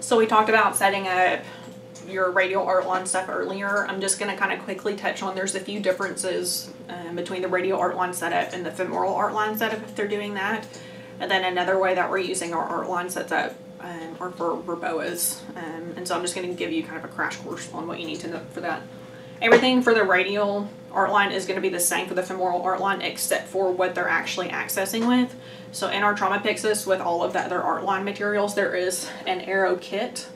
So we talked about setting up your radial art line stuff earlier. I'm just going to kind of quickly touch on there's a few differences um, between the radial art line setup and the femoral art line setup if they're doing that. And then another way that we're using our art line setup um, are for boas. Um, and so I'm just going to give you kind of a crash course on what you need to know for that. Everything for the radial art line is going to be the same for the femoral art line except for what they're actually accessing with. So in our Trauma Pyxis with all of the other art line materials, there is an arrow kit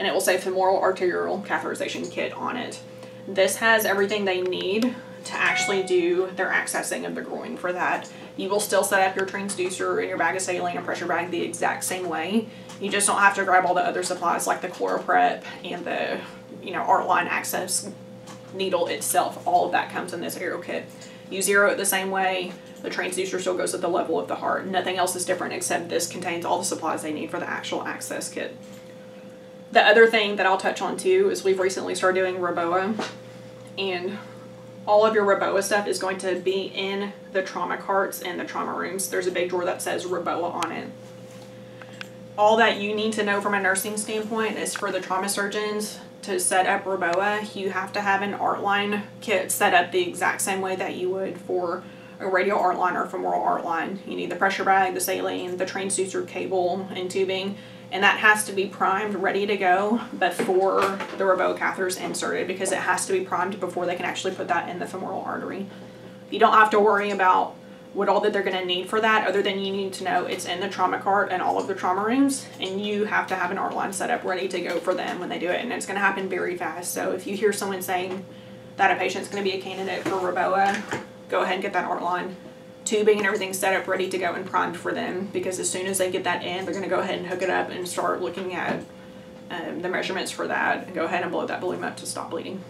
and it will say femoral arterial catheterization kit on it. This has everything they need to actually do their accessing of the groin for that. You will still set up your transducer and your bag of saline and pressure bag the exact same way. You just don't have to grab all the other supplies like the ChloraPrep and the, you know, art line access needle itself. All of that comes in this arrow kit. You zero it the same way. The transducer still goes at the level of the heart. Nothing else is different except this contains all the supplies they need for the actual access kit. The other thing that I'll touch on too is we've recently started doing REBOA and all of your REBOA stuff is going to be in the trauma carts and the trauma rooms. There's a big drawer that says REBOA on it. All that you need to know from a nursing standpoint is for the trauma surgeons to set up REBOA, you have to have an art line kit set up the exact same way that you would for a radial art line or femoral art line. You need the pressure bag, the saline, the transducer cable and tubing, and that has to be primed, ready to go before the REBOA catheter is inserted because it has to be primed before they can actually put that in the femoral artery. You don't have to worry about what all that they're going to need for that other than you need to know it's in the trauma cart and all of the trauma rooms and you have to have an art line set up ready to go for them when they do it and it's going to happen very fast so if you hear someone saying that a patient's going to be a candidate for REBOA go ahead and get that art line tubing and everything set up ready to go and primed for them because as soon as they get that in they're going to go ahead and hook it up and start looking at um, the measurements for that and go ahead and blow that balloon up to stop bleeding.